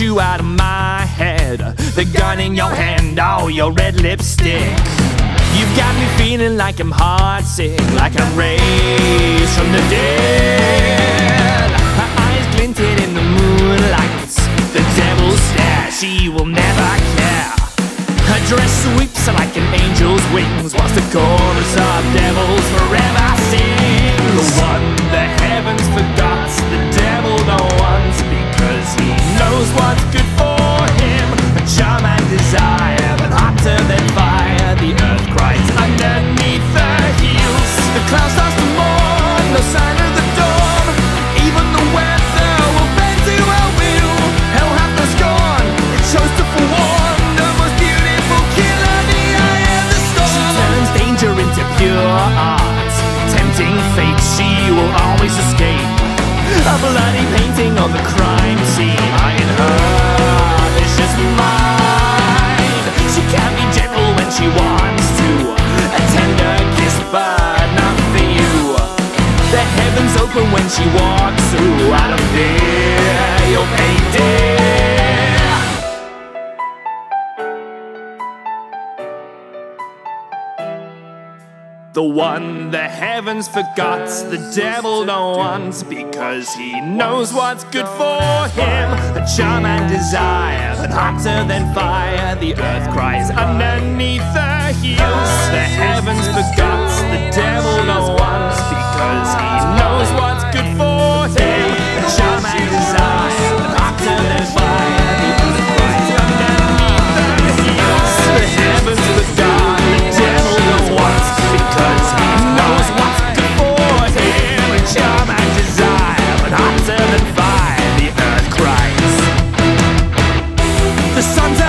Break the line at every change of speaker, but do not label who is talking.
you out of my head. The gun in your hand, oh, your red lipstick. You've got me feeling like I'm heartsick, like I'm raised from the dead. Her eyes glinted in the moonlight. The devil's stare, she will never care. Her dress sweeps like an angel's wings, whilst the chorus of devils forever sing. The one the heavens forgot, She will always escape. A bloody painting of the crime scene. Iron her vicious mind. She can be gentle when she wants to. A tender kiss, but not for you. The heavens open when she walks through. Out of fear, you'll pay dear. The one the heavens forgot, the devil don't want, because he knows what's good for him. A charm and desire, but hotter than fire. The earth cries underneath the heels. The earth